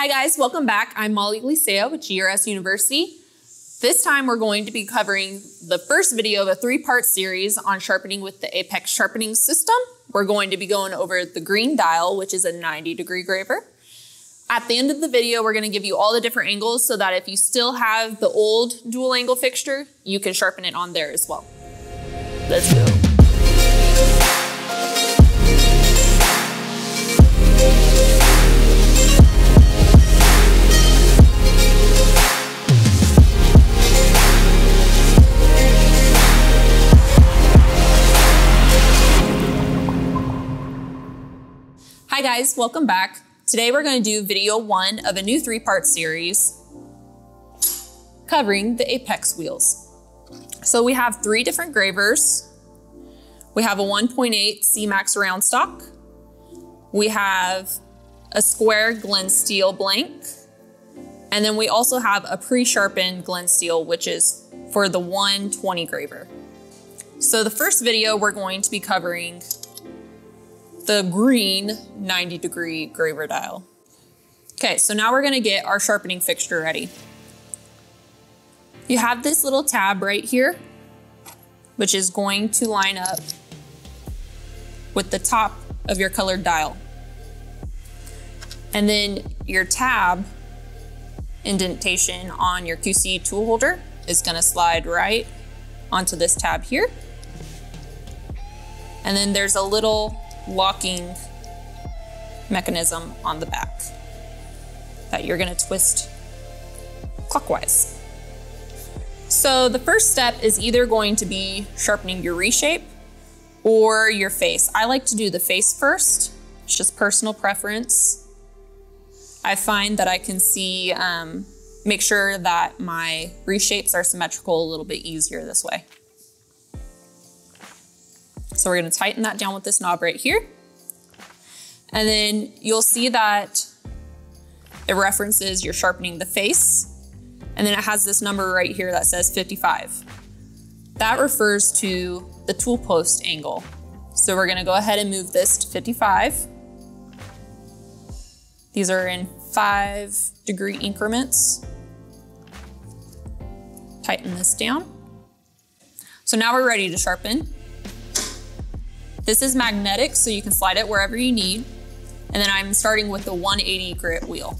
Hi guys, welcome back. I'm Molly Liceo with GRS University. This time we're going to be covering the first video of a three-part series on sharpening with the Apex sharpening system. We're going to be going over the green dial, which is a 90 degree graver. At the end of the video, we're gonna give you all the different angles so that if you still have the old dual angle fixture, you can sharpen it on there as well. Let's go. Guys, welcome back. Today we're going to do video one of a new three-part series covering the Apex wheels. So we have three different gravers. We have a 1.8 C-Max round stock. We have a square Glensteel blank. And then we also have a pre-sharpened Glensteel, which is for the 120 graver. So the first video we're going to be covering the green 90 degree graver dial. Okay, so now we're gonna get our sharpening fixture ready. You have this little tab right here, which is going to line up with the top of your colored dial. And then your tab indentation on your QC tool holder is gonna slide right onto this tab here. And then there's a little locking mechanism on the back that you're gonna twist clockwise. So the first step is either going to be sharpening your reshape or your face. I like to do the face first. It's just personal preference. I find that I can see, um, make sure that my reshapes are symmetrical a little bit easier this way. So we're gonna tighten that down with this knob right here. And then you'll see that it references you're sharpening the face. And then it has this number right here that says 55. That refers to the tool post angle. So we're gonna go ahead and move this to 55. These are in five degree increments. Tighten this down. So now we're ready to sharpen. This is magnetic, so you can slide it wherever you need. And then I'm starting with the 180 grit wheel.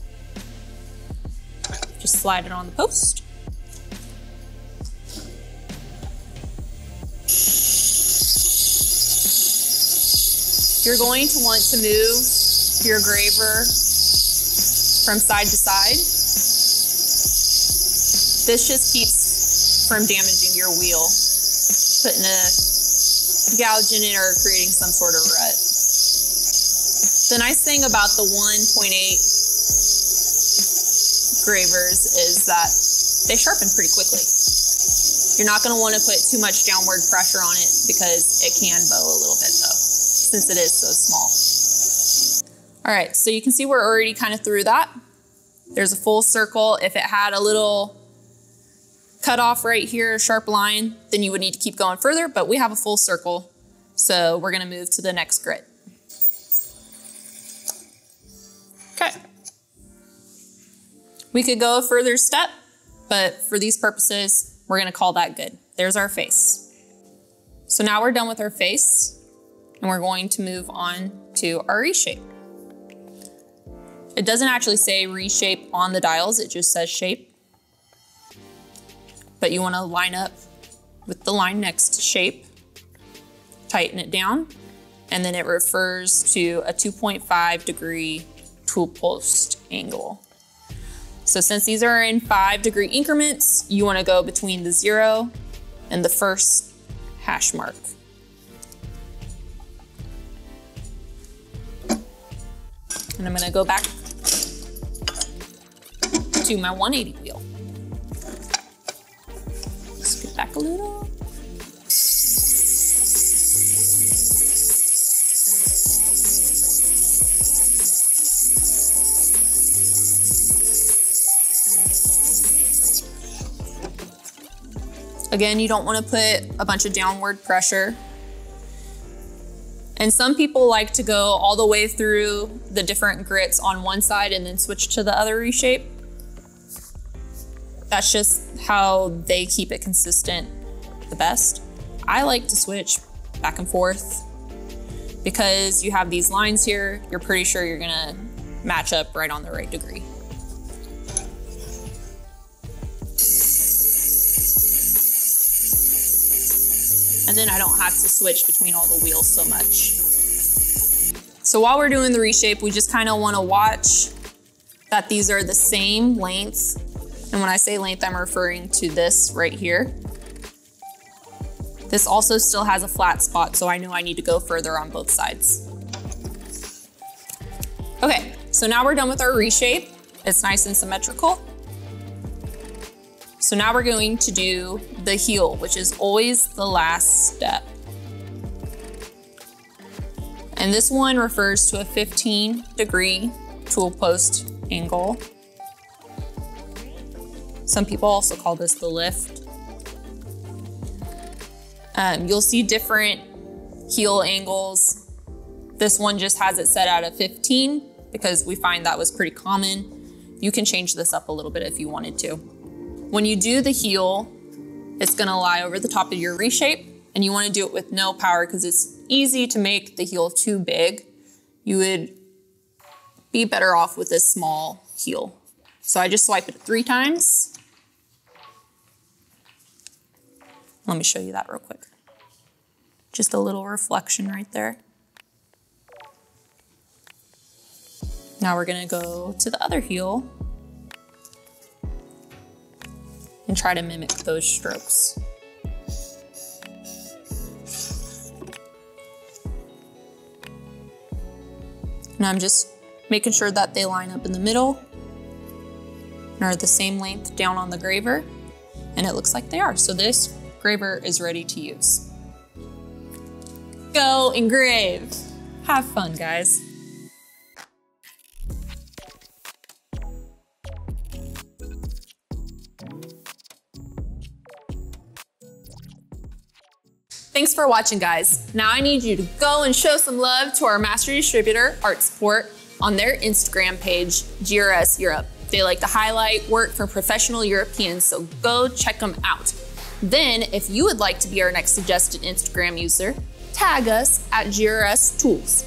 Just slide it on the post. You're going to want to move your graver from side to side. This just keeps from damaging your wheel, putting a gouge in it or creating some sort of rut. The nice thing about the 1.8 gravers is that they sharpen pretty quickly. You're not gonna wanna put too much downward pressure on it because it can bow a little bit though, since it is so small. All right, so you can see we're already kind of through that. There's a full circle. If it had a little cut off right here, a sharp line, then you would need to keep going further, but we have a full circle. So we're gonna move to the next grit. Okay. We could go a further step, but for these purposes, we're gonna call that good. There's our face. So now we're done with our face and we're going to move on to our reshape. It doesn't actually say reshape on the dials, it just says shape but you wanna line up with the line next shape, tighten it down, and then it refers to a 2.5 degree tool post angle. So since these are in five degree increments, you wanna go between the zero and the first hash mark. And I'm gonna go back to my 180 wheel Again, you don't want to put a bunch of downward pressure. And some people like to go all the way through the different grits on one side and then switch to the other reshape. That's just how they keep it consistent the best. I like to switch back and forth because you have these lines here, you're pretty sure you're gonna match up right on the right degree. And then I don't have to switch between all the wheels so much. So while we're doing the reshape, we just kind of want to watch that these are the same length. And when I say length, I'm referring to this right here. This also still has a flat spot, so I know I need to go further on both sides. Okay, so now we're done with our reshape. It's nice and symmetrical. So now we're going to do the heel, which is always the last step. And this one refers to a 15 degree tool post angle. Some people also call this the lift. Um, you'll see different heel angles. This one just has it set at a 15 because we find that was pretty common. You can change this up a little bit if you wanted to. When you do the heel, it's gonna lie over the top of your reshape and you wanna do it with no power because it's easy to make the heel too big. You would be better off with a small heel. So I just swipe it three times. Let me show you that real quick. Just a little reflection right there. Now we're gonna go to the other heel and try to mimic those strokes. And I'm just making sure that they line up in the middle and are the same length down on the graver. And it looks like they are. So this graver is ready to use. Go engrave. Have fun, guys. Thanks for watching, guys. Now I need you to go and show some love to our master distributor, Artsport, on their Instagram page, GRS Europe. They like to highlight work for professional Europeans, so go check them out. Then, if you would like to be our next suggested Instagram user, tag us at GRS Tools.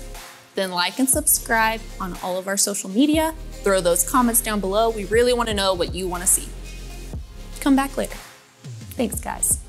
Then like and subscribe on all of our social media. Throw those comments down below. We really want to know what you want to see. Come back later. Thanks, guys.